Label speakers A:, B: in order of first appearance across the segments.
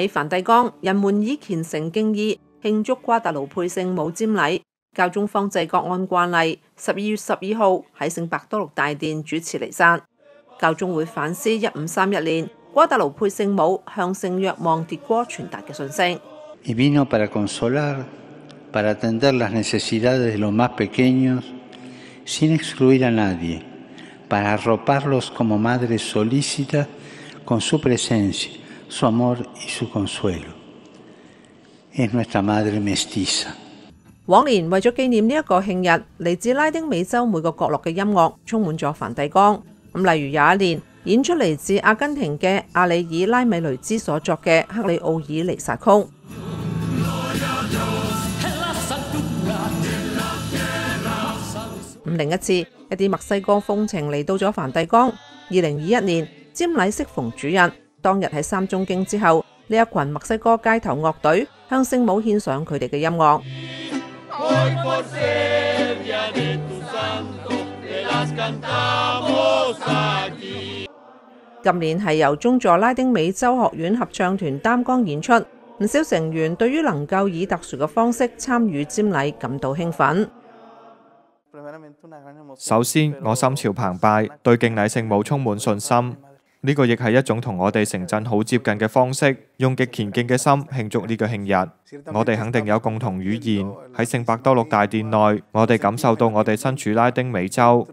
A: 喺梵蒂冈，人們以虔誠敬意慶祝瓜達盧佩聖母瞻禮。教宗方濟各按慣例，十二月十二號喺聖伯多祿大殿主持彌撒。教宗會反思一五三一年瓜達盧佩聖母向聖若望迭戈傳達嘅訊息。往年為咗紀念呢一個慶日，嚟自拉丁美洲每個角落嘅音樂充滿咗梵蒂冈。咁例如有一年演出嚟自阿根廷嘅阿里爾拉米雷兹所作嘅克里奧爾彌撒曲。咁另一次，一啲墨西哥風情嚟到咗梵蒂冈。二零二一年瞻禮適逢主日，當日喺三中經之後，呢一群墨西哥街頭樂隊向聖母獻上佢哋嘅音樂。今年係由中座拉丁美洲學院合唱團擔綱演出，唔少成員對於能夠以特殊嘅方式參與瞻禮感到興奮。
B: 首先，我心潮澎湃，對敬禮聖母充滿信心。呢個亦係一種同我哋城鎮好接近嘅方式，用極虔敬嘅心慶祝呢個慶日。我哋肯定有共同語言。喺聖伯多祿大殿內，我哋感受到我哋身處拉丁美洲。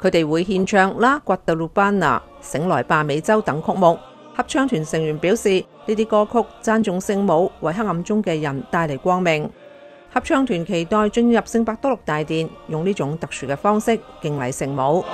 A: 佢哋會獻唱啦《瓜德魯班納》、《醒來吧美洲》等曲目。合唱團成員表示，呢啲歌曲讚頌聖母為黑暗中嘅人帶嚟光明。合唱團期待進入聖伯多祿大殿，用呢種特殊嘅方式敬禮聖母。